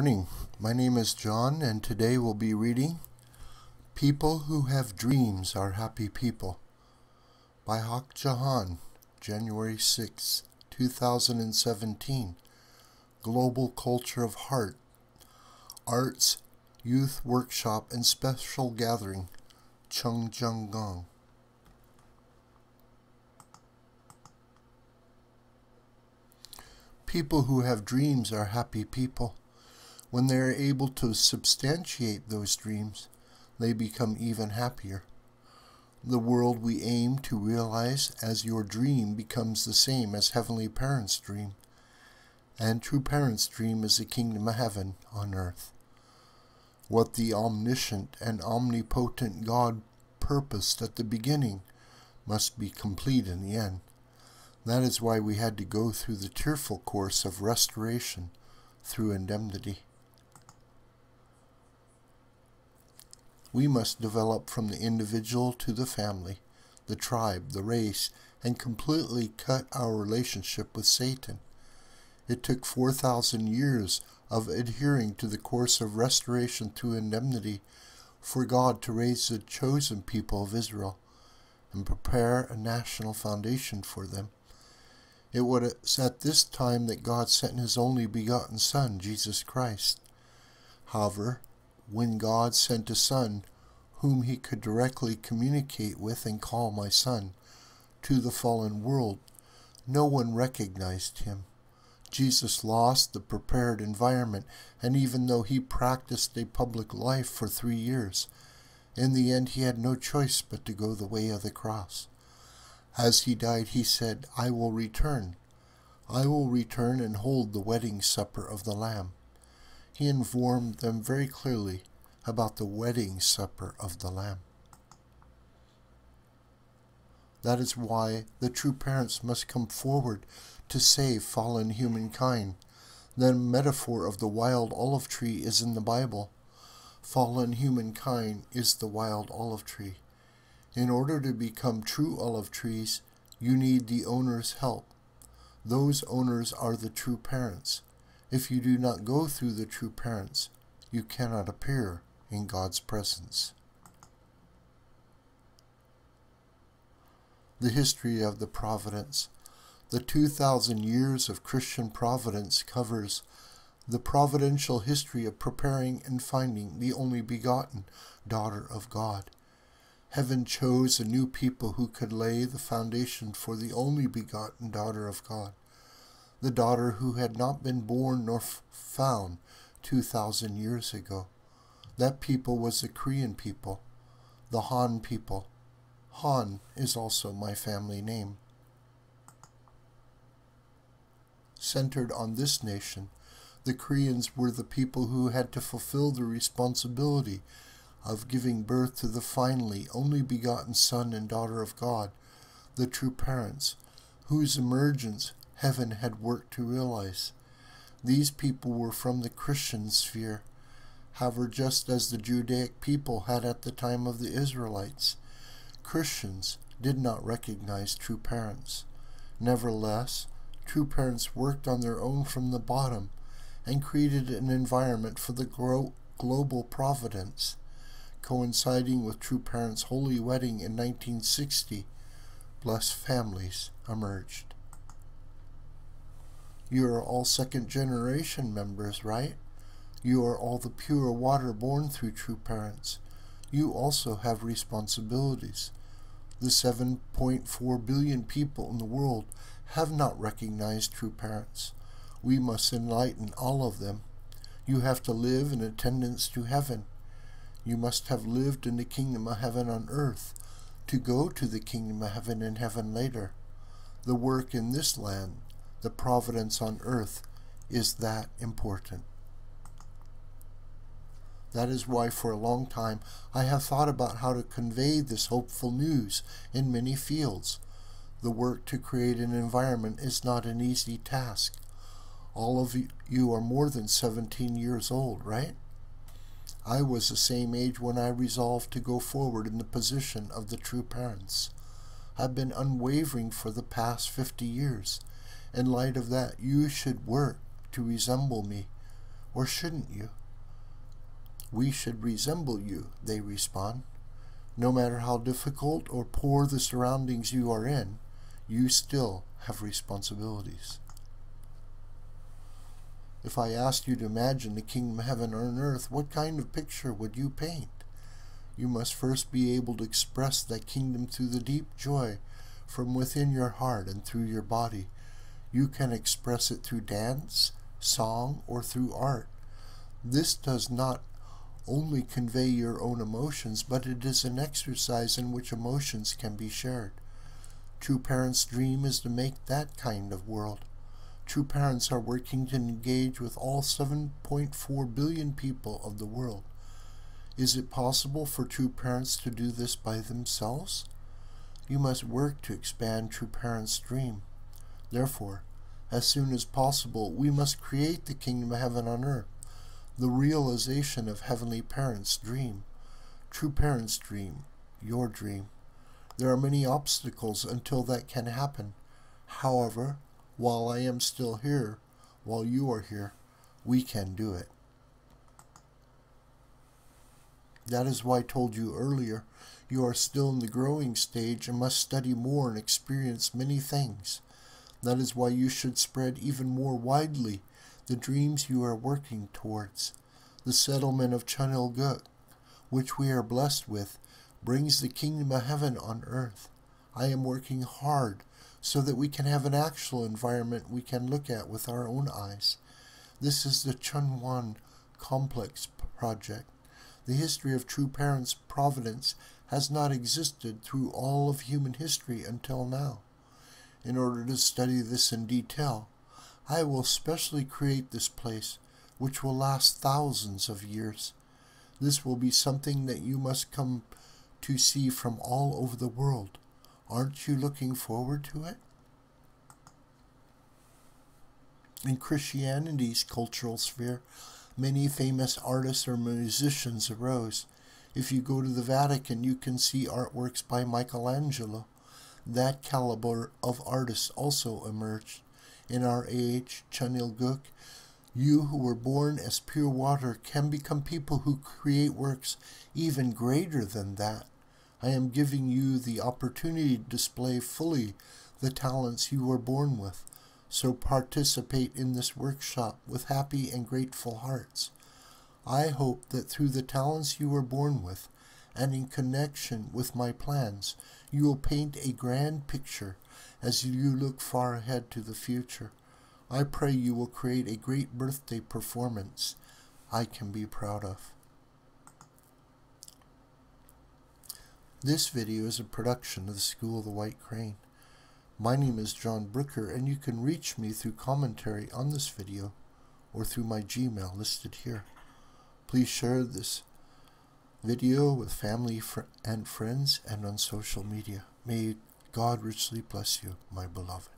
morning. My name is John, and today we'll be reading People Who Have Dreams Are Happy People by Hak Ja Han, January 6, 2017. Global Culture of Heart, Arts, Youth Workshop, and Special Gathering, Cheon Jeong Gung. People who have dreams are happy people. When they are able to substantiate those dreams, they become even happier. The world we aim to realize as your dream becomes the same as Heavenly Parents' dream, and True Parents' dream is the kingdom of heaven on earth. What the omniscient and omnipotent God purposed at the beginning must be complete in the end. That is why we had to go through the tearful course of restoration through indemnity. We must develop from the individual to the family, the tribe, the race, and completely cut our relationship with Satan. It took 4,000 years of adhering to the course of restoration through indemnity for God to raise the chosen people of Israel and prepare a national foundation for them. It was at this time that God sent his only begotten Son, Jesus Christ. However, when God sent a son whom he could directly communicate with and call my son to the fallen world, no one recognized him. Jesus lost the prepared environment, and even though he practiced a public life for three years, in the end he had no choice but to go the way of the cross. As he died, he said, I will return. I will return and hold the wedding supper of the Lamb he informed them very clearly about the wedding supper of the Lamb. That is why the true parents must come forward to save fallen humankind. The metaphor of the wild olive tree is in the Bible. Fallen humankind is the wild olive tree. In order to become true olive trees, you need the owner's help. Those owners are the true parents. If you do not go through the true parents, you cannot appear in God's presence. The history of the providence. The 2,000 years of Christian providence covers the providential history of preparing and finding the only begotten daughter of God. Heaven chose a new people who could lay the foundation for the only begotten daughter of God the daughter who had not been born nor found 2,000 years ago. That people was the Korean people, the Han people. Han is also my family name. Centered on this nation, the Koreans were the people who had to fulfill the responsibility of giving birth to the finally only begotten son and daughter of God, the true parents, whose emergence heaven had worked to realize. These people were from the Christian sphere, however, just as the Judaic people had at the time of the Israelites. Christians did not recognize true parents. Nevertheless, true parents worked on their own from the bottom and created an environment for the global providence. Coinciding with True Parents' holy wedding in 1960, blessed families emerged. You are all second generation members, right? You are all the pure water born through true parents. You also have responsibilities. The 7.4 billion people in the world have not recognized true parents. We must enlighten all of them. You have to live in attendance to heaven. You must have lived in the kingdom of heaven on earth to go to the kingdom of heaven in heaven later. The work in this land the providence on earth is that important. That is why for a long time I have thought about how to convey this hopeful news in many fields. The work to create an environment is not an easy task. All of you are more than 17 years old, right? I was the same age when I resolved to go forward in the position of the true parents. I've been unwavering for the past 50 years in light of that, you should work to resemble me. Or shouldn't you? We should resemble you, they respond. No matter how difficult or poor the surroundings you are in, you still have responsibilities. If I asked you to imagine the kingdom of heaven on earth, what kind of picture would you paint? You must first be able to express that kingdom through the deep joy from within your heart and through your body. You can express it through dance, song, or through art. This does not only convey your own emotions, but it is an exercise in which emotions can be shared. True Parents' dream is to make that kind of world. True Parents are working to engage with all 7.4 billion people of the world. Is it possible for True Parents to do this by themselves? You must work to expand True Parents' dream. Therefore, as soon as possible, we must create the kingdom of heaven on earth, the realization of Heavenly Parents' dream, True Parents' dream, your dream. There are many obstacles until that can happen. However, while I am still here, while you are here, we can do it. That is why I told you earlier, you are still in the growing stage and must study more and experience many things. That is why you should spread even more widely the dreams you are working towards. The settlement of Cheon Il Guk, which we are blessed with, brings the kingdom of heaven on earth. I am working hard so that we can have an actual environment we can look at with our own eyes. This is the Cheonwon Complex Project. The history of True Parents' providence has not existed through all of human history until now. In order to study this in detail, I will specially create this place, which will last thousands of years. This will be something that you must come to see from all over the world. Aren't you looking forward to it? In Christianity's cultural sphere, many famous artists or musicians arose. If you go to the Vatican, you can see artworks by Michelangelo. That caliber of artists also emerged. In our age, Cheon Il Guk, you who were born as pure water can become people who create works even greater than that. I am giving you the opportunity to display fully the talents you were born with. So participate in this workshop with happy and grateful hearts. I hope that through the talents you were born with, and in connection with my plans, you will paint a grand picture as you look far ahead to the future. I pray you will create a great birthday performance I can be proud of. This video is a production of the School of the White Crane. My name is John Brooker and you can reach me through commentary on this video or through my Gmail listed here. Please share this video with family and friends and on social media. May God richly bless you, my beloved.